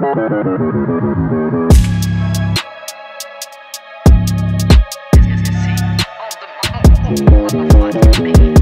Motherfucking baby.